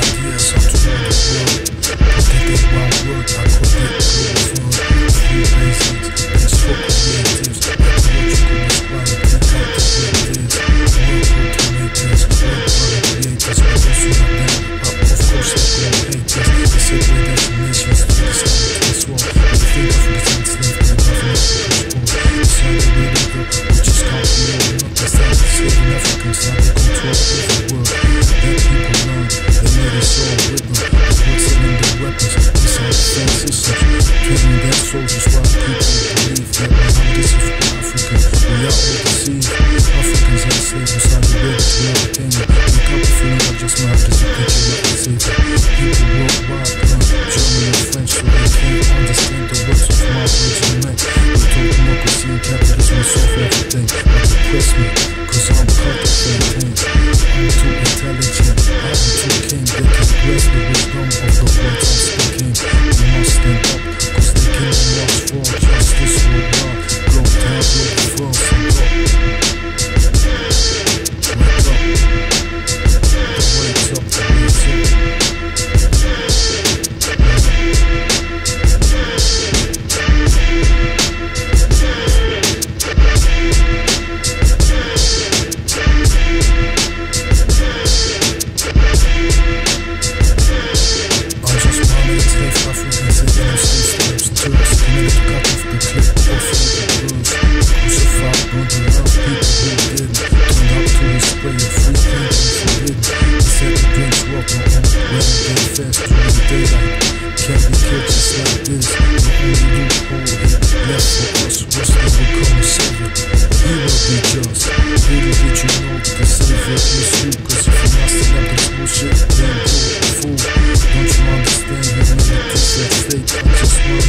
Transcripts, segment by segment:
ideas I'm too good to work But they did I could get good for Three reasons, and it's for creatives Like what you. can describe, you got the creatives Work for tomatoes, work for the creators But those who are down, of course they're going to hate us They say great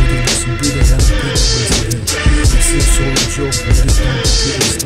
Çevirmesin bir de her bir de Bitsin solun yok Yürüten bir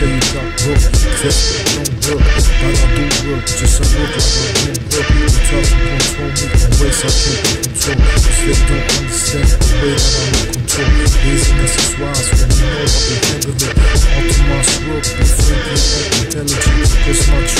say you got broke, just don't work. But I do work, just I look like I don't work. You talk to control me in ways I can't control. You still don't understand the way that I'm in control. Business is wise when you know how to handle it. Optimize work, be friendly and intelligent. Cause my